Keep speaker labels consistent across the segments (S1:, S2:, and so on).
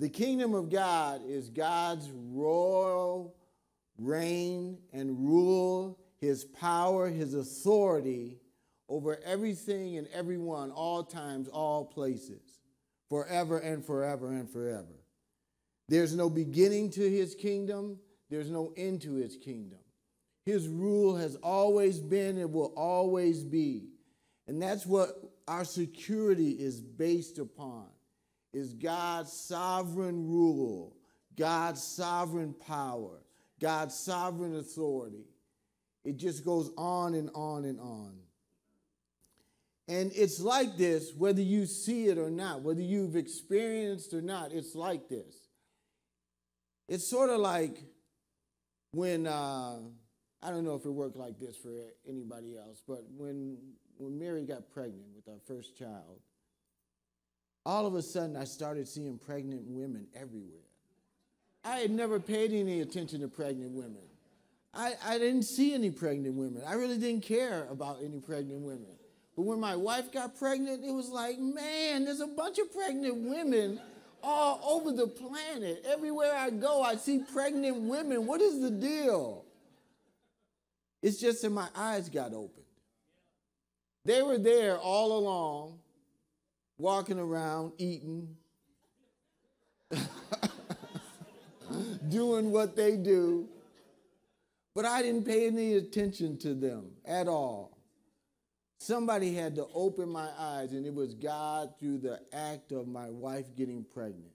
S1: The kingdom of God is God's royal reign and rule, his power, his authority over everything and everyone, all times, all places, forever and forever and forever. There's no beginning to his kingdom, there's no end to his kingdom. His rule has always been and will always be. And that's what our security is based upon is God's sovereign rule, God's sovereign power, God's sovereign authority. It just goes on and on and on. And it's like this whether you see it or not, whether you've experienced or not, it's like this. It's sort of like when, uh, I don't know if it worked like this for anybody else, but when, when Mary got pregnant with our first child, all of a sudden I started seeing pregnant women everywhere. I had never paid any attention to pregnant women. I, I didn't see any pregnant women. I really didn't care about any pregnant women. But when my wife got pregnant, it was like, man, there's a bunch of pregnant women all over the planet. Everywhere I go, I see pregnant women. What is the deal? It's just that my eyes got opened. They were there all along, walking around, eating, doing what they do. But I didn't pay any attention to them at all. Somebody had to open my eyes, and it was God through the act of my wife getting pregnant.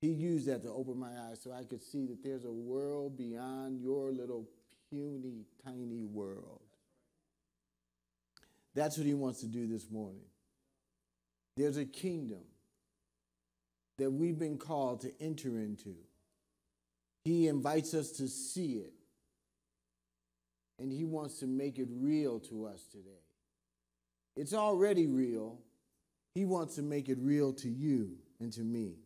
S1: He used that to open my eyes so I could see that there's a world beyond your little puny, tiny world. That's what he wants to do this morning. There's a kingdom that we've been called to enter into. He invites us to see it, and he wants to make it real to us today. It's already real. He wants to make it real to you and to me.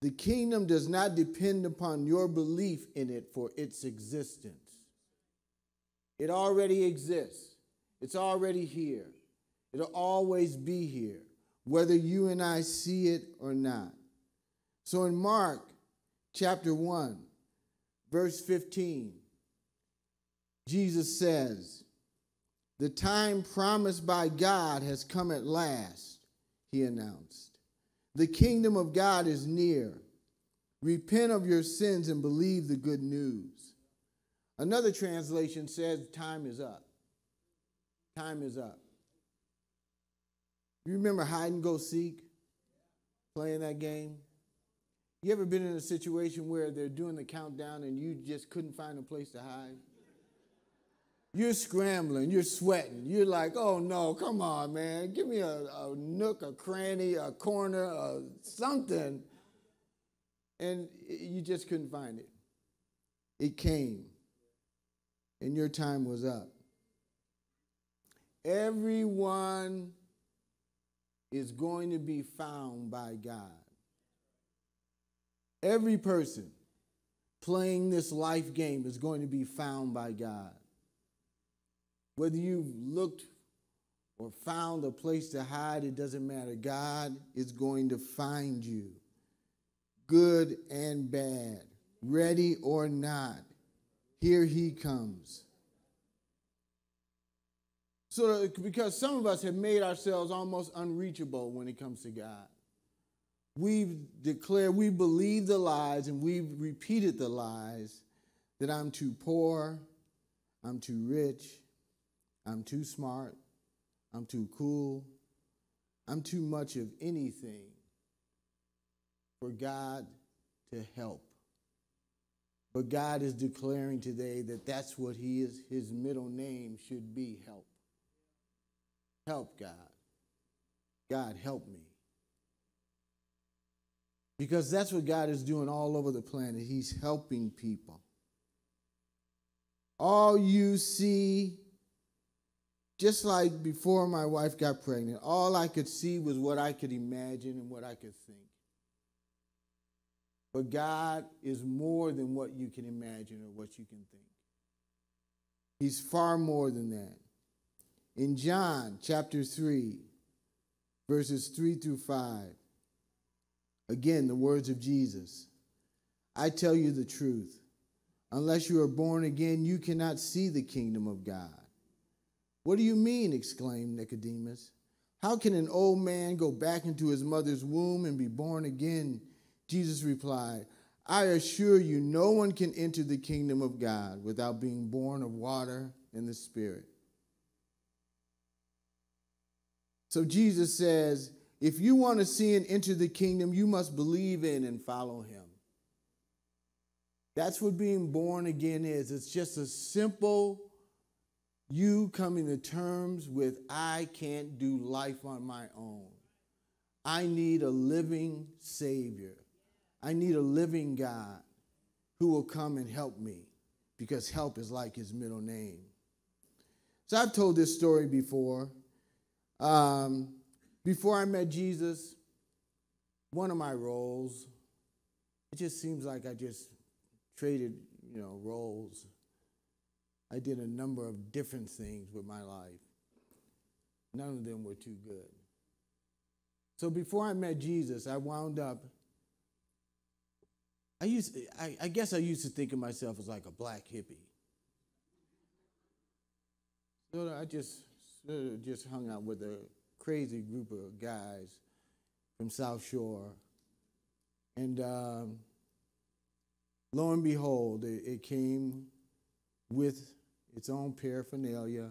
S1: The kingdom does not depend upon your belief in it for its existence. It already exists, it's already here. It'll always be here, whether you and I see it or not. So in Mark chapter 1, verse 15, Jesus says, The time promised by God has come at last, he announced. The kingdom of God is near. Repent of your sins and believe the good news. Another translation says, Time is up. Time is up. You remember hide and go seek? Playing that game? You ever been in a situation where they're doing the countdown and you just couldn't find a place to hide? You're scrambling, you're sweating. You're like, oh no, come on, man. Give me a, a nook, a cranny, a corner, a something. And you just couldn't find it. It came, and your time was up. Everyone is going to be found by God. Every person playing this life game is going to be found by God. Whether you've looked or found a place to hide, it doesn't matter. God is going to find you, good and bad, ready or not. Here he comes. So, because some of us have made ourselves almost unreachable when it comes to God. We've declared, we believe the lies, and we've repeated the lies that I'm too poor, I'm too rich, I'm too smart. I'm too cool. I'm too much of anything for God to help. But God is declaring today that that's what he is his middle name should be help. Help God. God help me. Because that's what God is doing all over the planet. He's helping people. All you see just like before my wife got pregnant, all I could see was what I could imagine and what I could think. But God is more than what you can imagine or what you can think. He's far more than that. In John chapter 3, verses 3 through 5, Again, the words of Jesus I tell you the truth. Unless you are born again, you cannot see the kingdom of God. What do you mean? exclaimed Nicodemus. How can an old man go back into his mother's womb and be born again? Jesus replied, I assure you, no one can enter the kingdom of God without being born of water and the Spirit. So Jesus says, if you want to see and enter the kingdom, you must believe in and follow him. That's what being born again is. It's just a simple you coming to terms with I can't do life on my own. I need a living Savior. I need a living God who will come and help me because help is like his middle name. So I've told this story before. Um, before I met Jesus, one of my roles, it just seems like I just traded, you know, roles. I did a number of different things with my life. None of them were too good. So before I met Jesus, I wound up. I used, I, I guess I used to think of myself as like a black hippie. So I just just hung out with a crazy group of guys from South Shore, and um, lo and behold, it, it came with its own paraphernalia,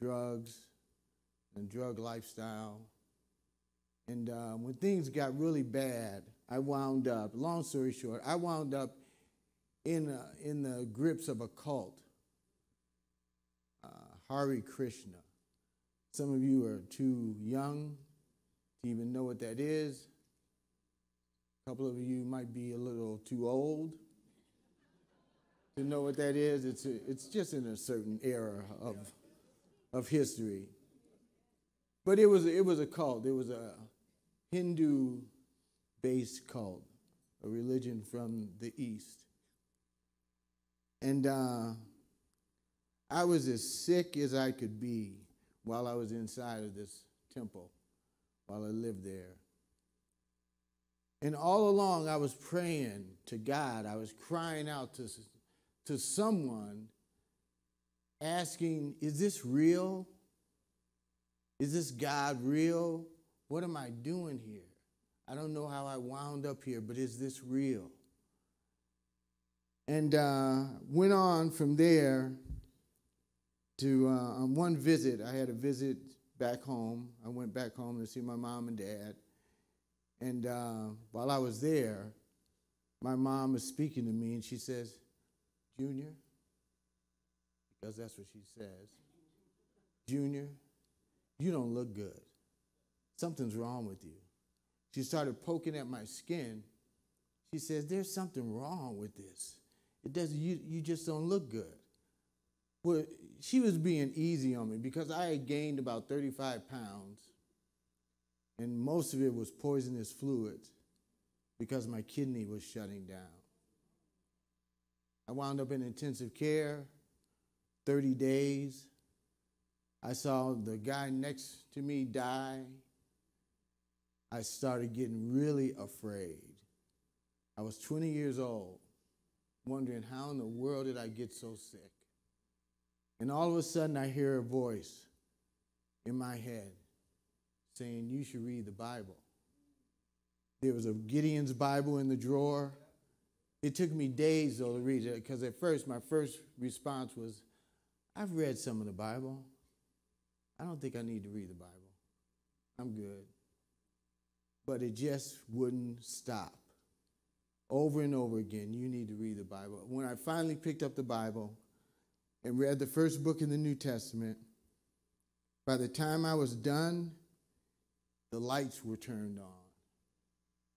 S1: drugs, and drug lifestyle. And um, when things got really bad, I wound up, long story short, I wound up in, uh, in the grips of a cult, uh, Hare Krishna. Some of you are too young to even know what that is. A couple of you might be a little too old to know what that is. It's, a, it's just in a certain era of, of history. But it was, it was a cult. It was a Hindu based cult, a religion from the East. And uh, I was as sick as I could be while I was inside of this temple, while I lived there. And all along, I was praying to God. I was crying out to, to someone, asking, Is this real? Is this God real? What am I doing here? I don't know how I wound up here, but is this real? And uh, went on from there to uh, on one visit. I had a visit back home. I went back home to see my mom and dad. And uh, while I was there, my mom was speaking to me, and she says, "Junior," because that's what she says. Junior, you don't look good. Something's wrong with you. She started poking at my skin. She says, There's something wrong with this. It doesn't, you, you just don't look good. Well, she was being easy on me because I had gained about 35 pounds, and most of it was poisonous fluids because my kidney was shutting down. I wound up in intensive care, 30 days. I saw the guy next to me die. I started getting really afraid. I was 20 years old, wondering how in the world did I get so sick? And all of a sudden, I hear a voice in my head saying, You should read the Bible. There was a Gideon's Bible in the drawer. It took me days, though, to read it because at first, my first response was, I've read some of the Bible. I don't think I need to read the Bible. I'm good. But it just wouldn't stop. Over and over again, you need to read the Bible. When I finally picked up the Bible, and read the first book in the New Testament, by the time I was done, the lights were turned on.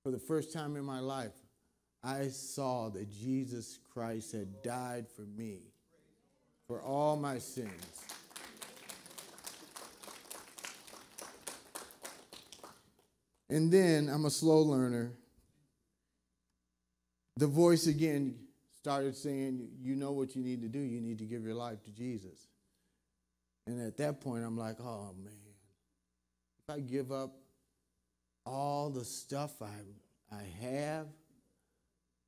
S1: For the first time in my life, I saw that Jesus Christ had died for me, for all my sins. And then I'm a slow learner. The voice again started saying, You know what you need to do. You need to give your life to Jesus. And at that point, I'm like, Oh, man. If I give up all the stuff I, I have.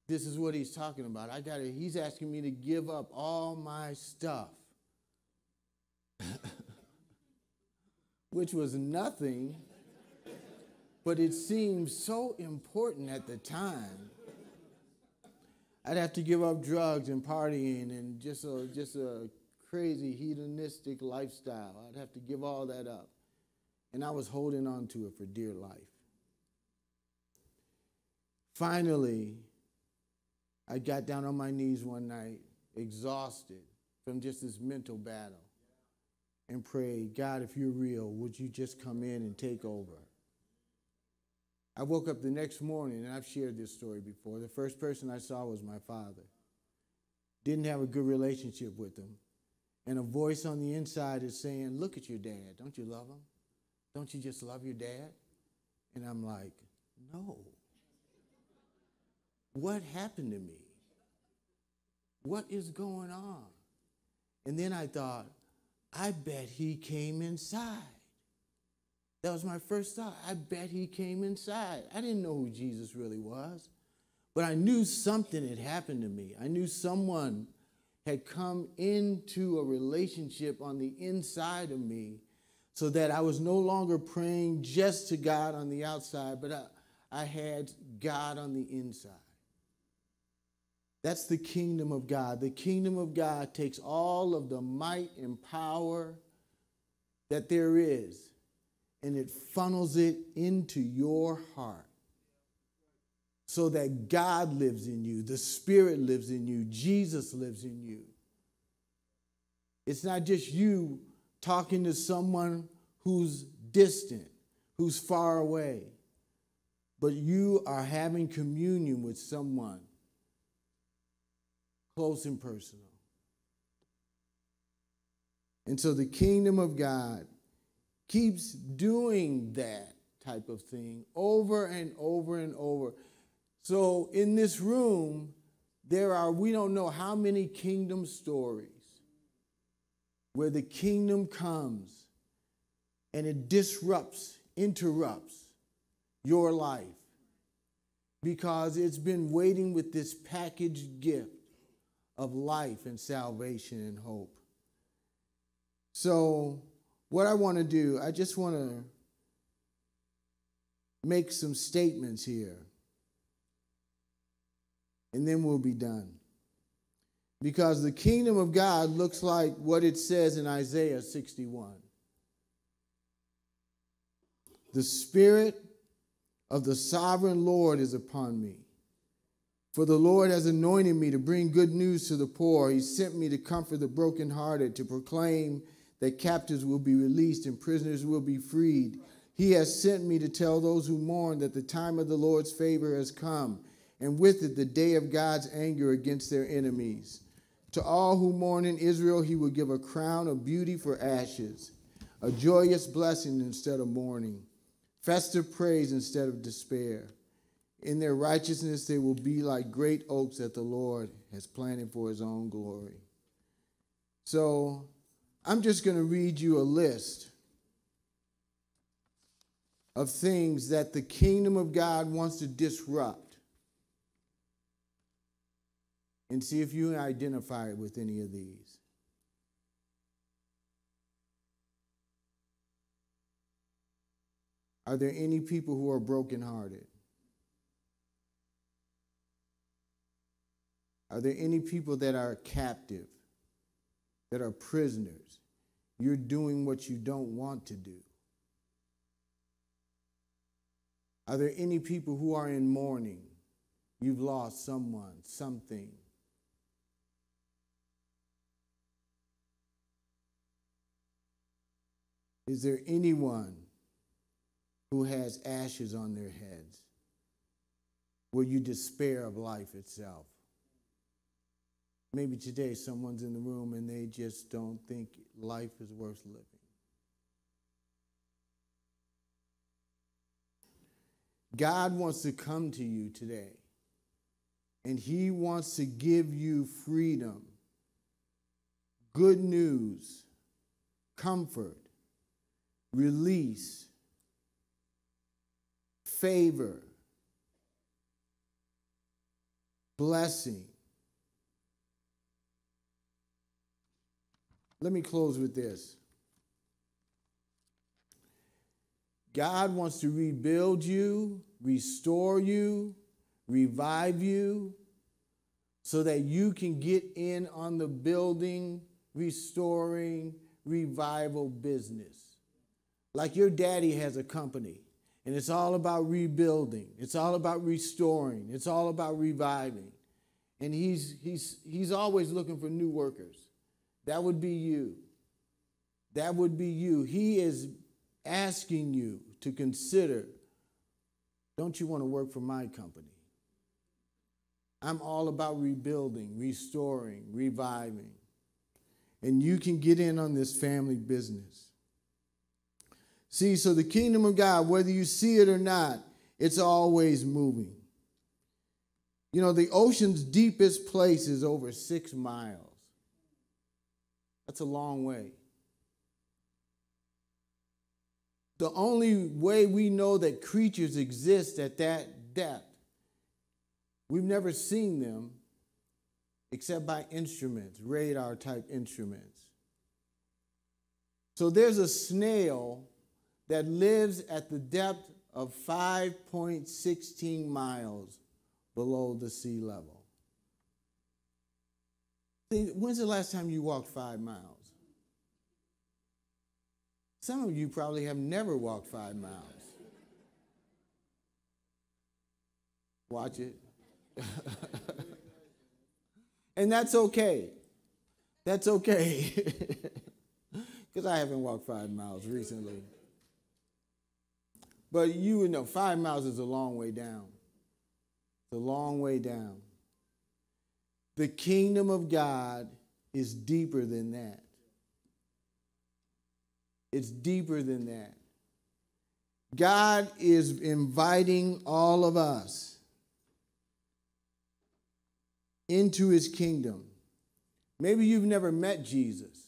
S1: This is what he's talking about. I got he's asking me to give up all my stuff, which was nothing, but it seemed so important at the time. I'd have to give up drugs and partying and just a, just a crazy hedonistic lifestyle. I'd have to give all that up. And I was holding on to it for dear life. Finally, I got down on my knees one night, exhausted from just this mental battle, and prayed, God, if you're real, would you just come in and take over? I woke up the next morning, and I've shared this story before. The first person I saw was my father. Didn't have a good relationship with him. And a voice on the inside is saying, Look at your dad. Don't you love him? Don't you just love your dad? And I'm like, No. What happened to me? What is going on? And then I thought, I bet he came inside. That was my first thought. I bet he came inside. I didn't know who Jesus really was, but I knew something had happened to me. I knew someone had come into a relationship on the inside of me so that I was no longer praying just to God on the outside, but I, I had God on the inside. That's the kingdom of God. The kingdom of God takes all of the might and power that there is and it funnels it into your heart so that God lives in you, the Spirit lives in you, Jesus lives in you. It's not just you talking to someone who's distant, who's far away, but you are having communion with someone close and personal. And so the kingdom of God keeps doing that type of thing over and over and over. So in this room, there are, we don't know how many kingdom stories where the kingdom comes and it disrupts, interrupts your life because it's been waiting with this packaged gift of life and salvation and hope. So, what I want to do, I just want to make some statements here. And then we'll be done. Because the kingdom of God looks like what it says in Isaiah 61. The Spirit of the sovereign Lord is upon me for the Lord has anointed me to bring good news to the poor. He sent me to comfort the brokenhearted, to proclaim that captives will be released and prisoners will be freed. He has sent me to tell those who mourn that the time of the Lord's favor has come, and with it the day of God's anger against their enemies. To all who mourn in Israel, he will give a crown of beauty for ashes, a joyous blessing instead of mourning, festive praise instead of despair. In their righteousness, they will be like great oaks that the Lord has planted for his own glory. So I'm just going to read you a list of things that the kingdom of God wants to disrupt and see if you identify with any of these. Are there any people who are brokenhearted? Are there any people that are captive, that are prisoners? You're doing what you don't want to do. Are there any people who are in mourning? You've lost someone, something. Is there anyone who has ashes on their heads? Will you despair of life itself? Maybe today someone's in the room and they just don't think life is worth living. God wants to come to you today and He wants to give you freedom, good news, comfort, release, favor, blessing. Let me close with this. God wants to rebuild you, restore you, revive you, so that you can get in on the building, restoring, revival business. Like your daddy has a company, and it's all about rebuilding, it's all about restoring, it's all about reviving. And he's, he's, he's always looking for new workers. That would be you. That would be you. He is asking you to consider don't you want to work for my company? I'm all about rebuilding, restoring, reviving. And you can get in on this family business. See, so the kingdom of God, whether you see it or not, it's always moving. You know, the ocean's deepest place is over six miles. That's a long way. The only way we know that creatures exist at that depth, we've never seen them except by instruments, radar type instruments. So there's a snail that lives at the depth of 5.16 miles below the sea level. When's the last time you walked five miles? Some of you probably have never walked five miles. Watch it. and that's okay. That's okay. Because I haven't walked five miles recently. But you would know five miles is a long way down. It's a long way down. The kingdom of God is deeper than that. It's deeper than that. God is inviting all of us into his kingdom. Maybe you've never met Jesus.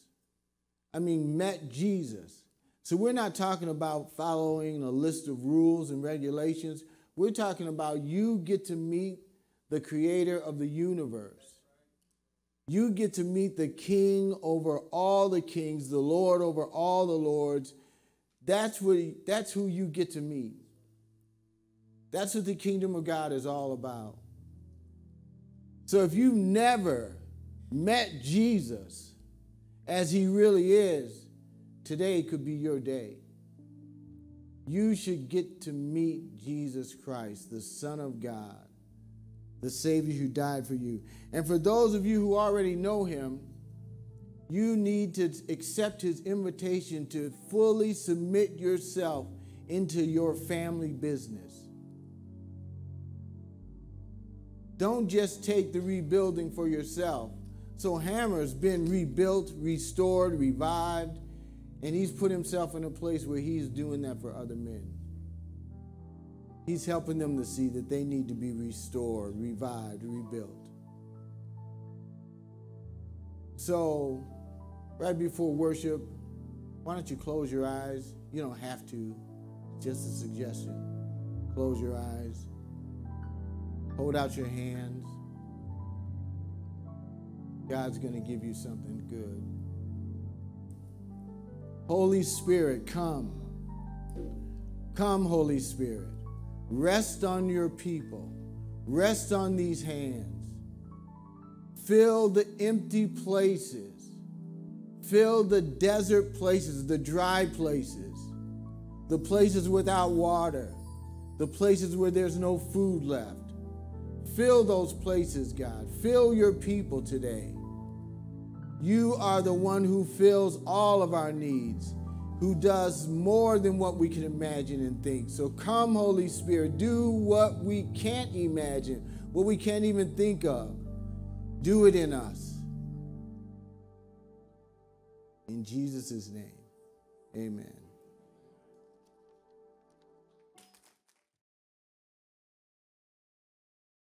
S1: I mean, met Jesus. So we're not talking about following a list of rules and regulations. We're talking about you get to meet the creator of the universe. You get to meet the king over all the kings, the Lord over all the lords. That's, what, that's who you get to meet. That's what the kingdom of God is all about. So if you've never met Jesus as he really is, today could be your day. You should get to meet Jesus Christ, the Son of God the Savior who died for you. And for those of you who already know him, you need to accept his invitation to fully submit yourself into your family business. Don't just take the rebuilding for yourself. So Hammer's been rebuilt, restored, revived, and he's put himself in a place where he's doing that for other men. He's helping them to see that they need to be restored, revived, rebuilt. So, right before worship, why don't you close your eyes? You don't have to, just a suggestion. Close your eyes, hold out your hands. God's going to give you something good. Holy Spirit, come. Come, Holy Spirit. Rest on your people. Rest on these hands. Fill the empty places. Fill the desert places, the dry places, the places without water, the places where there's no food left. Fill those places, God. Fill your people today. You are the one who fills all of our needs who does more than what we can imagine and think. So come, Holy Spirit, do what we can't imagine, what we can't even think of. Do it in us. In Jesus' name, amen.